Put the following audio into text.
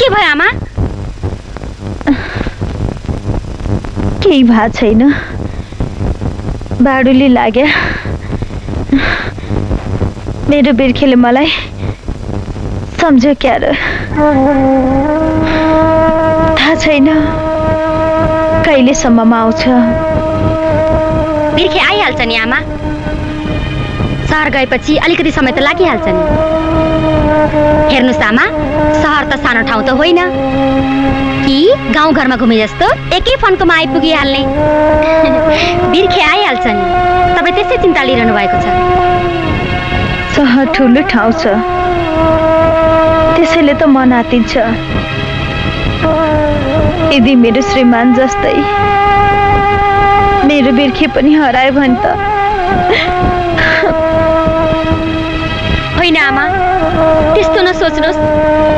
के भयो आमा केही भएको छैन बाडुली लाग्यो मेरो बिर्खेले मलाई सम्झ्यो क्या र थाहा छैन कहिलेसम्ममा आउँछ बिर्खे आइहाल्छ नि आमा सहर गएपछि अलिकति समय त लागिहाल्छ नि हेर्नुहोस् आमा सहर त सानो ठाउँ त होइन। कि गाउँघरमा घुमे जस्तो एकै फोनकोमा आइपुगिहाल्ने बिर्खे आइहाल्छ नि तपाईँ त्यसै चिन्ता लिइरहनु भएको छ। सहर ठुलो ठाउँ छ। त्यसैले त मन आतिन्छ। यदि मेरो श्रीमान जस्तै मेरो बिर्खे पनि हरायो भने त आमा त्यस्तो नसोच्नुहोस्।